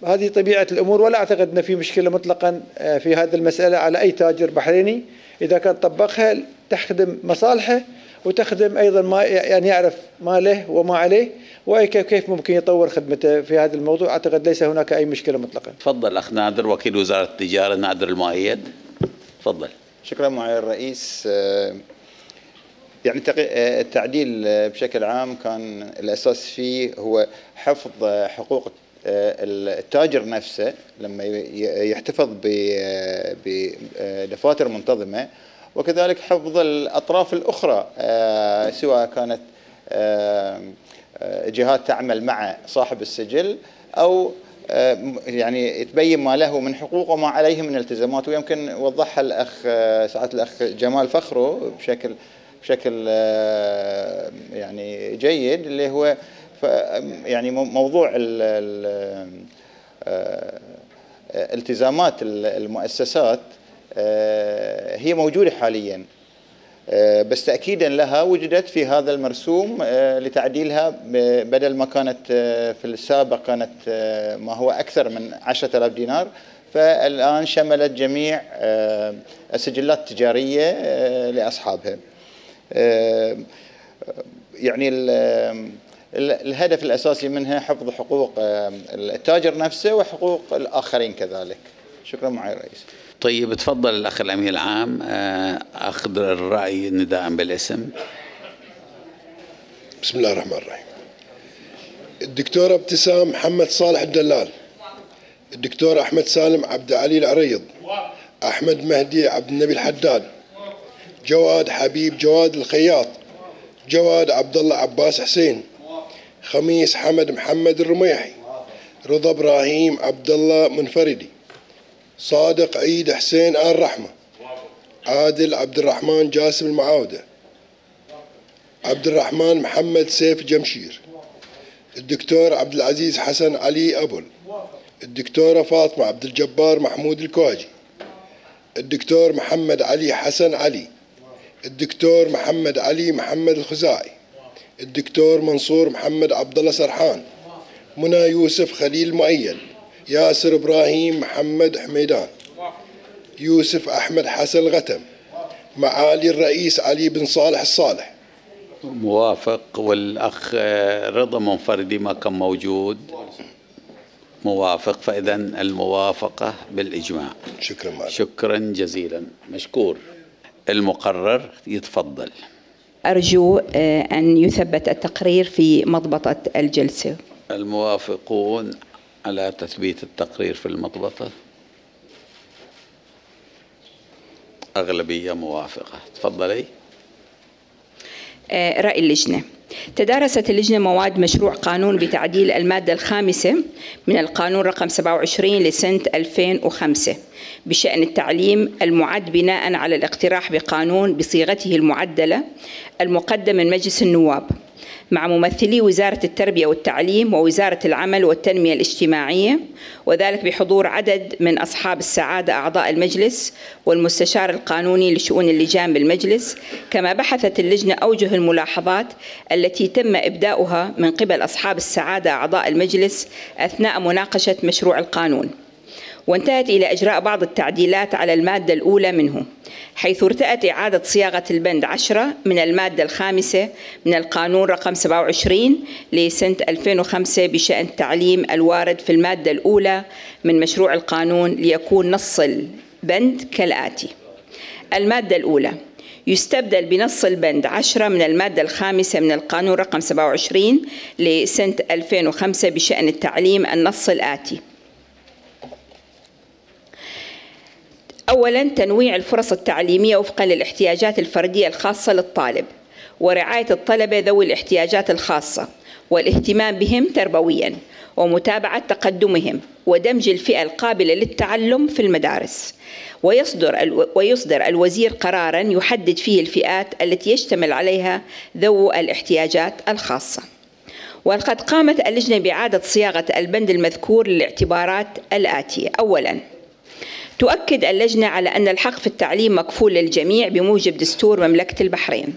هذه طبيعة الأمور ولا أعتقد أن في مشكلة مطلقا آه، في هذه المسألة على أي تاجر بحريني. إذا كان طبقها تخدم مصالحه وتخدم أيضا ما يعني يعرف ما له وما عليه. وكيف ممكن يطور خدمته في هذا الموضوع؟ أعتقد ليس هناك أي مشكلة مطلقا. تفضل أخ نادر وكيل وزارة التجارة. نادر المؤيد. تفضل. شكرا معالي الرئيس. آه، يعني آه، التعديل بشكل عام كان الأساس فيه هو حفظ حقوق التاجر نفسه لما يحتفظ بدفاتر منتظمة وكذلك حفظ الأطراف الأخرى آه، سواء كانت آه، جهات تعمل مع صاحب السجل أو آه، يعني تبين ما له من حقوق وما عليه من التزامات. ويمكن وضحها الأخ سعادة الأخ جمال فخرو بشكل بشكل يعني جيد اللي هو يعني موضوع آه، التزامات المؤسسات آه، هي موجودة حاليا. آه، بس تأكيدا لها وجدت في هذا المرسوم لتعديلها بدل ما كانت في السابق كانت ما هو أكثر من عشرة آلاف دينار فالآن شملت جميع السجلات التجارية لأصحابها. يعني الهدف الأساسي منها حفظ حقوق التاجر نفسه وحقوق الآخرين كذلك. شكرا معي رئيس طيب تفضل الأخ الأمين العام. آه، أخذ الرأي نداء بالاسم. بسم الله الرحمن الرحيم. الدكتورة ابتسام محمد صالح الدلال الدكتور أحمد سالم عبد علي العريض. أحمد مهدي عبد النبي الحداد. جواد حبيب جواد الخياط. جواد عبد الله عباس حسين. خميس حمد محمد الرميحي. رضا إبراهيم عبد الله منفردي. صادق عيد حسين آل رحمة. عادل عبد الرحمن جاسم المعاودة. عبد الرحمن محمد سيف جمشير. الدكتور عبد العزيز حسن علي أبل. الدكتورة فاطمة عبد الجبار محمود الكواجي. الدكتور محمد علي حسن علي. الدكتور محمد علي محمد الخزاعي. الدكتور منصور محمد عبد الله سرحان. منى يوسف خليل مؤيد. ياسر إبراهيم محمد حميدان يوسف أحمد حسن الغتم معالي الرئيس علي بن صالح الصالح. موافق والأخ رضا منفردي ما كان موجود. موافق فإذا الموافقة بالإجماع. شكرا معلم. شكرا جزيلا. مشكور. المقرر يتفضل. أرجو آه، أن يثبت التقرير في مضبطة الجلسة. الموافقون على تثبيت التقرير في المضبطة. أغلبية موافقة. تفضلي. آه، رأي اللجنة. تدارست اللجنة مواد مشروع قانون بتعديل المادة الخامسة من القانون رقم 27 لسنة 2005 بشأن التعليم المعد بناء على الاقتراح بقانون بصيغته المعدلة المقدم من مجلس النواب. مع ممثلي وزارة التربية والتعليم ووزارة العمل والتنمية الاجتماعية وذلك بحضور عدد من أصحاب السعادة أعضاء المجلس والمستشار القانوني لشؤون اللجان بالمجلس. كما بحثت اللجنة أوجه الملاحظات التي تم إبداؤها من قبل أصحاب السعادة أعضاء المجلس أثناء مناقشة مشروع القانون. وانتهت إلى إجراء بعض التعديلات على المادة الأولى منه حيث ارتأت إعادة صياغة البند 10 من المادة الخامسة من القانون رقم 27 لسنة 2005 بشأن التعليم الوارد في المادة الأولى من مشروع القانون ليكون نص البند كالآتي. المادة الأولى يستبدل بنص البند 10 من المادة الخامسة من القانون رقم 27 لسنة 2005 بشأن التعليم النص الآتي. أولا تنويع الفرص التعليمية وفقا للاحتياجات الفردية الخاصة للطالب ورعاية الطلبة ذوي الاحتياجات الخاصة والاهتمام بهم تربويا ومتابعة تقدمهم ودمج الفئة القابلة للتعلم في المدارس. ويصدر ويصدر الوزير قرارا يحدد فيه الفئات التي يشتمل عليها ذو الاحتياجات الخاصة. وقد قامت اللجنة بإعادة صياغة البند المذكور للاعتبارات الآتية. أولاً تؤكد اللجنة على أن الحق في التعليم مكفول للجميع بموجب دستور مملكة البحرين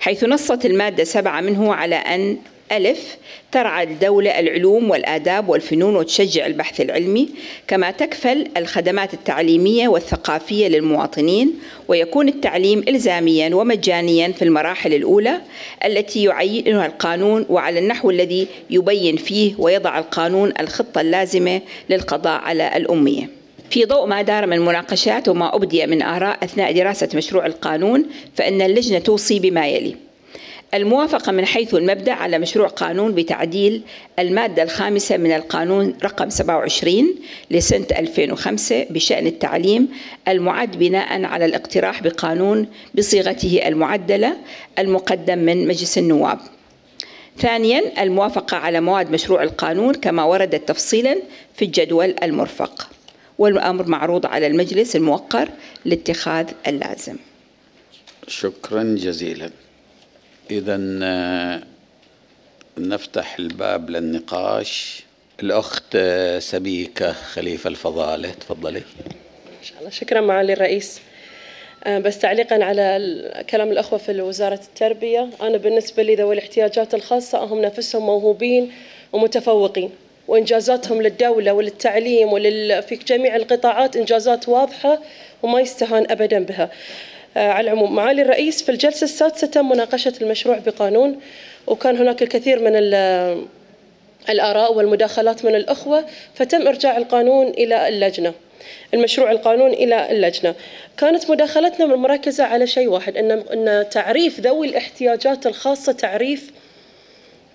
حيث نصت المادة سبعة منه على أن ألف ترعى الدولة العلوم والآداب والفنون وتشجع البحث العلمي كما تكفل الخدمات التعليمية والثقافية للمواطنين ويكون التعليم إلزاميا ومجانيا في المراحل الأولى التي يعينها القانون وعلى النحو الذي يبين فيه ويضع القانون الخطة اللازمة للقضاء على الأمية. في ضوء ما دار من مناقشات وما أبدي من آراء أثناء دراسة مشروع القانون فإن اللجنة توصي بما يلي. الموافقة من حيث المبدأ على مشروع قانون بتعديل المادة الخامسة من القانون رقم 27 لسنة 2005 بشأن التعليم المعد بناء على الاقتراح بقانون بصيغته المعدلة المقدم من مجلس النواب. ثانيا الموافقة على مواد مشروع القانون كما وردت تفصيلا في الجدول المرفق. والأمر معروض على المجلس الموقر لاتخاذ اللازم. شكرا جزيلا. إذا نفتح الباب للنقاش. الأخت سبيكة خليفة الفضالة تفضلي. إن شاء الله. شكرا معالي الرئيس. بس تعليقا على كلام الأخوة في وزارة التربية أنا بالنسبة لي ذوي الاحتياجات الخاصة هم نفسهم موهوبين ومتفوقين. وإنجازاتهم للدولة وللتعليم ولل... في جميع القطاعات إنجازات واضحة وما يستهان أبدا بها. على العموم معالي الرئيس في الجلسة السادسة تم مناقشة المشروع بقانون وكان هناك الكثير من الآراء والمداخلات من الأخوة فتم إرجاع القانون إلى اللجنة. المشروع القانون إلى اللجنة. كانت مداخلتنا مركزة على شيء واحد أن أن تعريف ذوي الاحتياجات الخاصة تعريف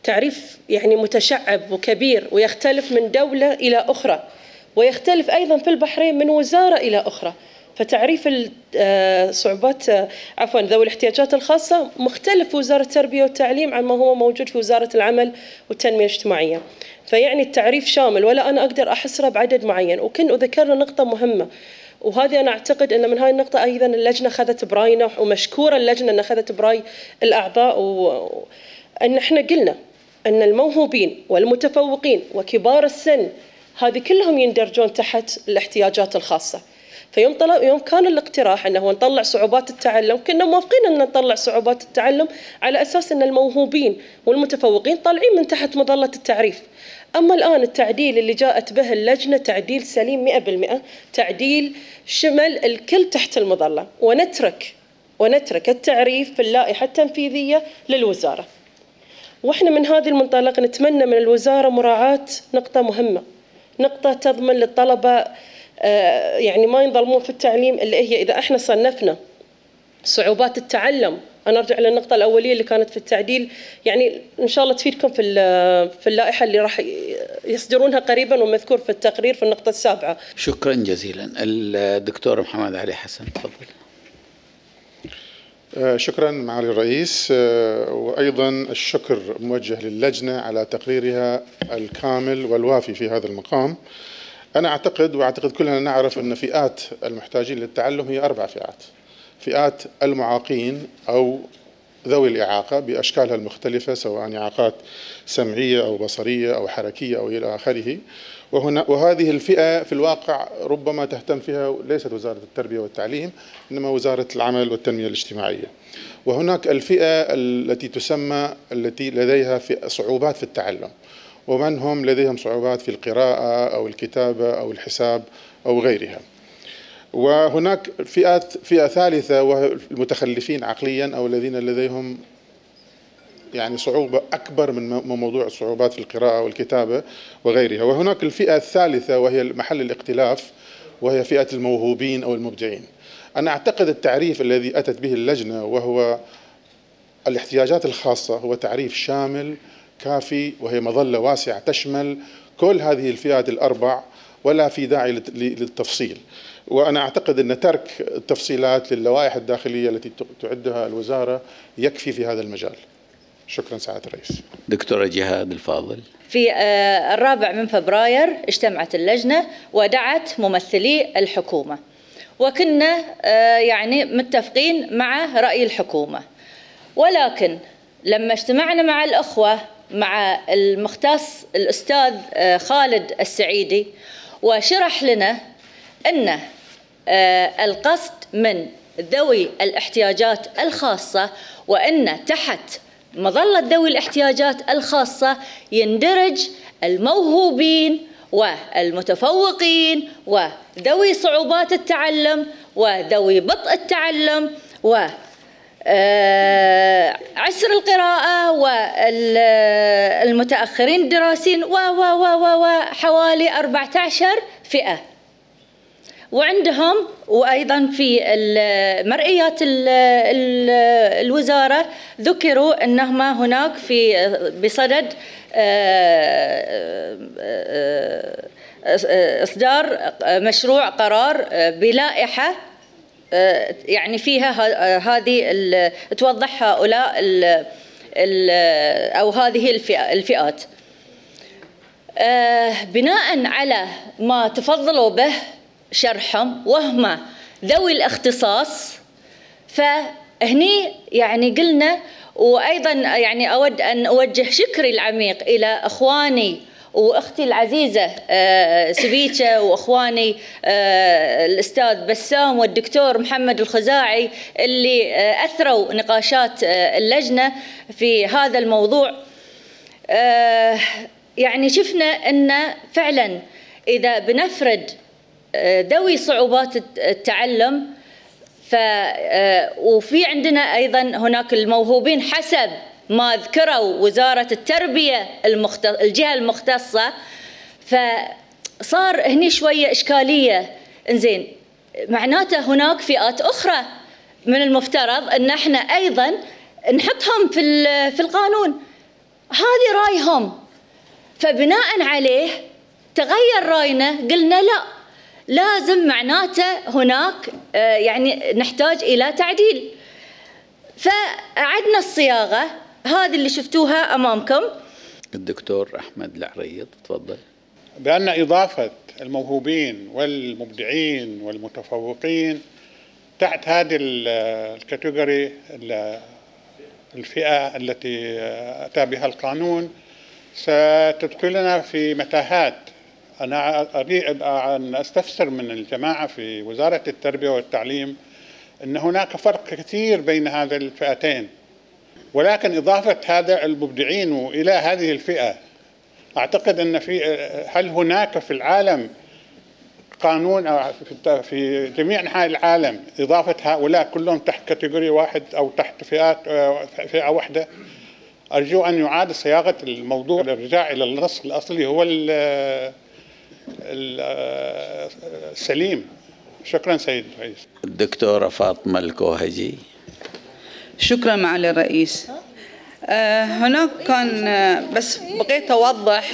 تعريف يعني متشعب وكبير ويختلف من دولة إلى أخرى ويختلف أيضا في البحرين من وزارة إلى أخرى. فتعريف صعوبات عفوا ذوي الاحتياجات الخاصة مختلف في وزارة التربية والتعليم عن ما هو موجود في وزارة العمل والتنمية الاجتماعية. فيعني التعريف شامل ولا أنا أقدر أحصره بعدد معين. وكن وذكرنا نقطة مهمة وهذه أنا أعتقد أن من هاي النقطة أيضا اللجنة أخذت براينا ومشكورة اللجنة أن أخذت برأي الأعضاء وأن إحنا قلنا أن الموهوبين والمتفوقين وكبار السن هذه كلهم يندرجون تحت الاحتياجات الخاصة. فيوم يوم كان الاقتراح أنه نطلع صعوبات التعلم كنا موافقين أن نطلع صعوبات التعلم على أساس أن الموهوبين والمتفوقين طالعين من تحت مظلة التعريف. أما الآن التعديل اللي جاءت به اللجنة تعديل سليم 100% تعديل شمل الكل تحت المظلة. ونترك ونترك التعريف في اللائحة التنفيذية للوزارة. وإحنا من هذه المنطلق نتمنى من الوزارة مراعاة نقطة مهمة. نقطة تضمن للطلبة يعني ما ينظلمون في التعليم اللي هي إذا إحنا صنفنا صعوبات التعلم. أنا أرجع للنقطة الأولية اللي كانت في التعديل. يعني إن شاء الله تفيدكم في في اللائحة اللي راح يصدرونها قريبا ومذكور في التقرير في النقطة السابعة. شكرا جزيلا. الدكتور محمد علي حسن تفضل. شكرا معالي الرئيس وأيضا الشكر موجه للجنة على تقريرها الكامل والوافي في هذا المقام. أنا أعتقد وأعتقد كلنا نعرف أن فئات المحتاجين للتعلم هي أربع فئات. فئات المعاقين أو ذوي الإعاقة بأشكالها المختلفة سواء إعاقات سمعية أو بصرية أو حركية أو إلى آخره. وهنا وهذه الفئة في الواقع ربما تهتم فيها ليست وزارة التربية والتعليم إنما وزارة العمل والتنمية الاجتماعية. وهناك الفئة التي تسمى التي لديها في صعوبات في التعلم. ومن هم لديهم صعوبات في القراءة أو الكتابة أو الحساب أو غيرها. وهناك فئات فئة ثالثة وهي المتخلفين عقليا أو الذين لديهم يعني صعوبة أكبر من موضوع الصعوبات في القراءة والكتابة وغيرها. وهناك الفئة الثالثة وهي محل الاختلاف وهي فئة الموهوبين أو المبدعين. أنا أعتقد التعريف الذي أتت به اللجنة وهو الاحتياجات الخاصة هو تعريف شامل كافي وهي مظلة واسعة تشمل كل هذه الفئات الأربع ولا في داعي للتفصيل. وأنا أعتقد أن ترك التفصيلات للوائح الداخلية التي تعدها الوزارة يكفي في هذا المجال. شكرا سعادة الرئيس. دكتورة جهاد الفاضل. في آه، الرابع من فبراير اجتمعت اللجنة ودعت ممثلي الحكومة. وكنا آه، يعني متفقين مع رأي الحكومة. ولكن لما اجتمعنا مع الأخوة مع المختص الأستاذ آه، خالد السعيدي وشرح لنا أن القصد من ذوي الاحتياجات الخاصة وأن تحت مظلة ذوي الاحتياجات الخاصة يندرج الموهوبين والمتفوقين وذوي صعوبات التعلم وذوي بطء التعلم و آه، عسر القراءة والمتأخرين الدراسيين و و و و حوالي 14 فئة. وعندهم وأيضا في مرئيات الوزارة ذكروا أنهم هناك في بصدد آه، آه، آه، إصدار مشروع قرار بلائحة يعني فيها هذه توضح هؤلاء أو هذه الفئات. بناء على ما تفضلوا به شرحهم وهم ذوي الاختصاص. فهني يعني قلنا وأيضا يعني أود أن أوجه شكري العميق إلى أخواني وأختي العزيزة آه، سبيتشا وأخواني آه، الأستاذ بسام والدكتور محمد الخزاعي اللي آه، أثروا نقاشات اللجنة في هذا الموضوع. يعني شفنا أن فعلا إذا بنفرد ذوي صعوبات التعلم. ف وفي عندنا أيضا هناك الموهوبين حسب ما ذكروا وزارة التربية المخت... الجهة المختصة. فصار هني شوية إشكالية. إنزين معناته هناك فئات أخرى من المفترض أن إحنا أيضا نحطهم في في القانون. هذه رأيهم. فبناء عليه تغير رأينا قلنا لا. لازم معناته هناك آه، يعني نحتاج إلى تعديل. فأعدنا الصياغة هذه اللي شفتوها أمامكم. الدكتور أحمد العريض تفضل. بأن إضافة الموهوبين والمبدعين والمتفوقين تحت هذه الكاتيجوري الفئة التي أتى بها القانون ستدخلنا في متاهات أنا أريد أن أستفسر من الجماعة في وزارة التربية والتعليم أن هناك فرق كثير بين هذه الفئتين ولكن إضافة هذا المبدعين إلى هذه الفئة أعتقد أن في هل هناك في العالم قانون في جميع أنحاء العالم إضافة هؤلاء كلهم تحت كاتيجوري واحد أو تحت فئات فئة واحدة؟ أرجو أن يعاد صياغة الموضوع الإرجاع إلى النص الأصلي هو السليم. شكرا سيد الرئيس. الدكتورة فاطمة الكوهجي. شكرا معالي الرئيس. آه، هناك كان آه، بس بغيت أوضح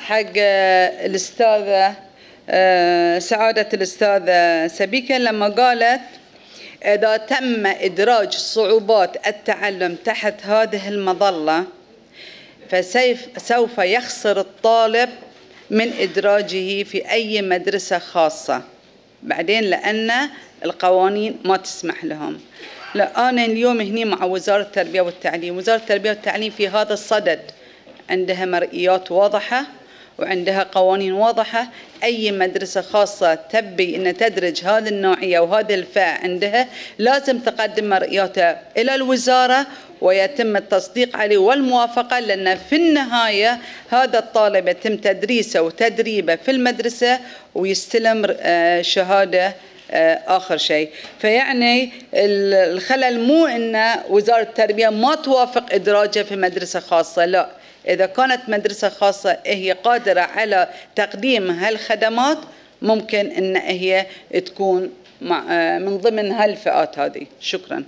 حق آه، الأستاذة سعادة الأستاذة سبيكة لما قالت إذا تم إدراج صعوبات التعلم تحت هذه المظلة فسوف يخسر الطالب من إدراجه في أي مدرسة خاصة. بعدين لأن القوانين ما تسمح لهم. لا أنا اليوم هني مع وزارة التربية والتعليم وزارة التربية والتعليم في هذا الصدد عندها مرئيات واضحة وعندها قوانين واضحة. أي مدرسة خاصة تبي أن تدرج هذه النوعية وهذه الفئة عندها لازم تقدم مرئياتها إلى الوزارة ويتم التصديق عليه والموافقة لأن في النهاية هذا الطالب يتم تدريسه وتدريبه في المدرسة ويستلم آه، شهادة آه، آخر شيء. فيعني الخلل مو أن وزارة التربية ما توافق إدراجه في مدرسة خاصة لا. إذا كانت مدرسة خاصة هي قادرة على تقديم هالخدمات ممكن أن هي تكون آه، من ضمن هالفئات هذه. شكرا.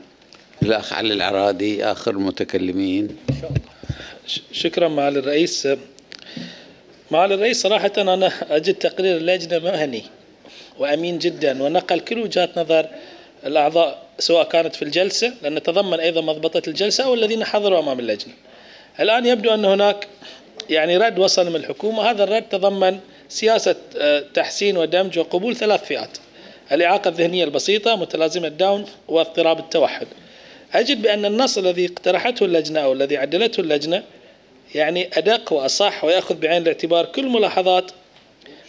الأخ علي العرادي آخر المتكلمين شكرا معالي الرئيس. معالي الرئيس صراحة أنا أجد تقرير اللجنة مهني وأمين جدا ونقل كل وجهات نظر الأعضاء سواء كانت في الجلسة لأن تضمن أيضا مضبطة الجلسة أو الذين حضروا أمام اللجنة. الآن يبدو أن هناك يعني رد وصل من الحكومة. هذا الرد تضمن سياسة آه، تحسين ودمج وقبول ثلاث فئات الإعاقة الذهنية البسيطة متلازمة داون واضطراب التوحد. أجد بأن النص الذي اقترحته اللجنة أو الذي عدلته اللجنة يعني أدق وأصح ويأخذ بعين الاعتبار كل ملاحظات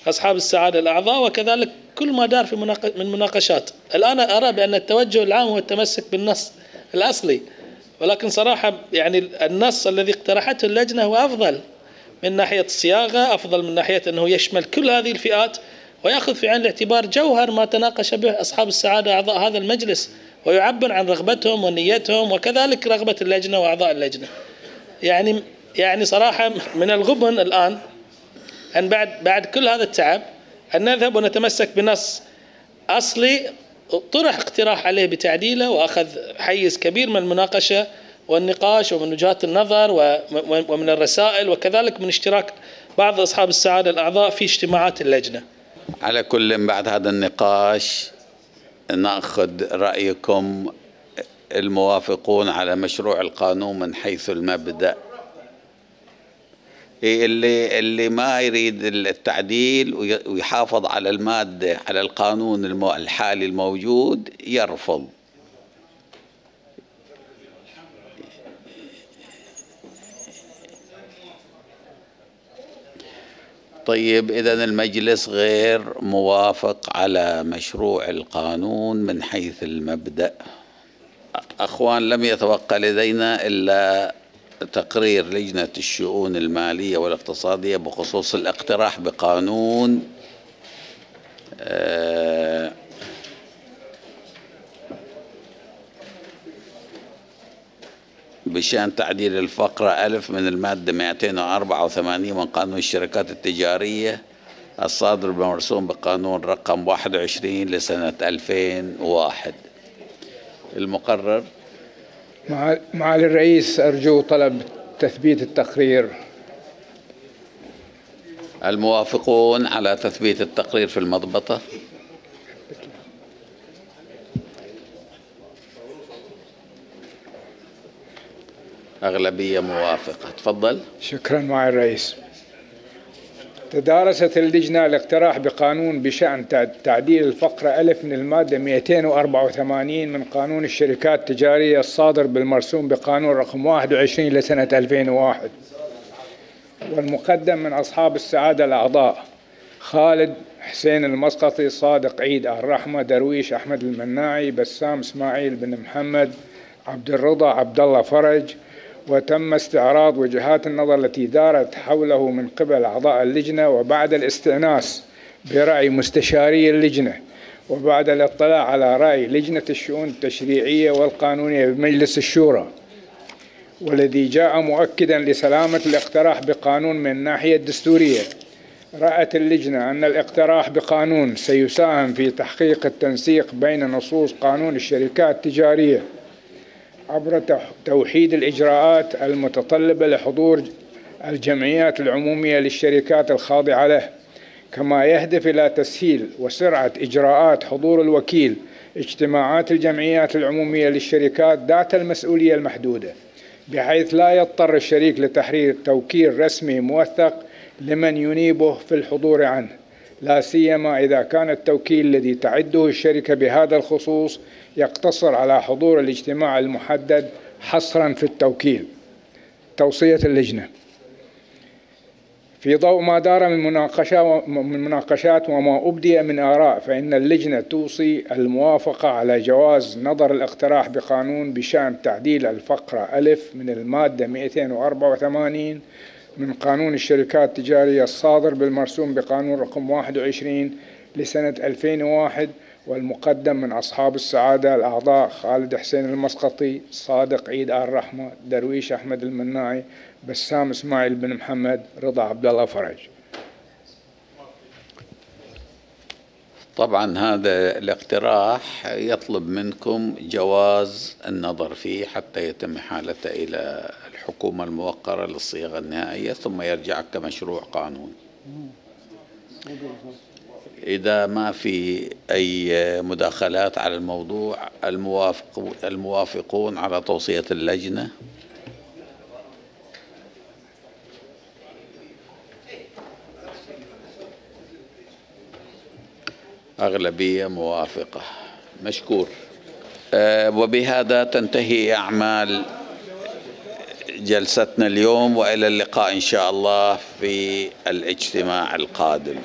أصحاب السعادة الأعضاء وكذلك كل ما دار في من مناقشات. الآن أرى بأن التوجه العام هو التمسك بالنص الأصلي. ولكن صراحة يعني النص الذي اقترحته اللجنة هو أفضل من ناحية الصياغة أفضل من ناحية أنه يشمل كل هذه الفئات ويأخذ في عين الاعتبار جوهر ما تناقش به أصحاب السعادة أعضاء هذا المجلس ويعبر عن رغبتهم ونيتهم وكذلك رغبة اللجنة وأعضاء اللجنة. يعني يعني صراحة من الغبن الآن أن بعد بعد كل هذا التعب أن نذهب ونتمسك بنص أصلي طرح اقتراح عليه بتعديله وأخذ حيز كبير من المناقشة والنقاش ومن وجهات النظر ومن الرسائل وكذلك من اشتراك بعض أصحاب السعادة الأعضاء في اجتماعات اللجنة. على كل بعد هذا النقاش نأخذ رأيكم الموافقون على مشروع القانون من حيث المبدأ. اللي اللي ما يريد التعديل ويحافظ على المادة على القانون الحالي الموجود يرفض. طيب إذا المجلس غير موافق على مشروع القانون من حيث المبدأ. أخوان لم يتبقى لدينا إلا تقرير لجنة الشؤون المالية والاقتصادية بخصوص الاقتراح بقانون آه بشأن تعديل الفقرة ألف من المادة 284 من قانون الشركات التجارية الصادر بمرسوم بقانون رقم 21 لسنة 2001 المقرر؟ معالي الرئيس أرجو طلب تثبيت التقرير. الموافقون على تثبيت التقرير في المضبطة. أغلبية موافقة. تفضل. شكرا معالي الرئيس. تدارست اللجنة الاقتراح بقانون بشأن تعديل الفقرة ألف من المادة 284 من قانون الشركات التجارية الصادر بالمرسوم بقانون رقم 21 لسنة 2001 والمقدم من أصحاب السعادة الأعضاء خالد حسين المسقطي صادق عيد الرحمة درويش أحمد المناعي بسام إسماعيل بن محمد عبد الرضا عبد الله فرج وتم استعراض وجهات النظر التي دارت حوله من قبل أعضاء اللجنة وبعد الاستئناس برأي مستشاري اللجنة وبعد الاطلاع على رأي لجنة الشؤون التشريعية والقانونية بمجلس الشورى والذي جاء مؤكدا لسلامة الاقتراح بقانون من الناحية الدستورية. رأت اللجنة أن الاقتراح بقانون سيساهم في تحقيق التنسيق بين نصوص قانون الشركات التجارية عبر توحيد الإجراءات المتطلبة لحضور الجمعيات العمومية للشركات الخاضعة له. كما يهدف إلى تسهيل وسرعة إجراءات حضور الوكيل اجتماعات الجمعيات العمومية للشركات ذات المسؤولية المحدودة بحيث لا يضطر الشريك لتحرير توكيل رسمي موثق لمن ينيبه في الحضور عنه. لا سيما إذا كان التوكيل الذي تعده الشركة بهذا الخصوص يقتصر على حضور الاجتماع المحدد حصرا في التوكيل. توصية اللجنة. في ضوء ما دار من مناقشة من مناقشات وما أبدي من آراء فإن اللجنة توصي الموافقة على جواز نظر الاقتراح بقانون بشأن تعديل الفقرة ألف من المادة 284 من قانون الشركات التجارية الصادر بالمرسوم بقانون رقم 21 لسنة 2001 والمقدم من أصحاب السعادة الأعضاء خالد حسين المسقطي صادق عيد آل رحمة درويش أحمد المناعي بسام إسماعيل بن محمد رضا عبد الله فرج. طبعا هذا الاقتراح يطلب منكم جواز النظر فيه حتى يتم إحالته إلى الحكومة الموقرة للصيغة النهائية ثم يرجع كمشروع قانون إذا ما في أي مداخلات على الموضوع الموافق الموافقون على توصية اللجنة. أغلبية موافقة. مشكور. آه، وبهذا تنتهي أعمال جلستنا اليوم وإلى اللقاء إن شاء الله في الاجتماع القادم.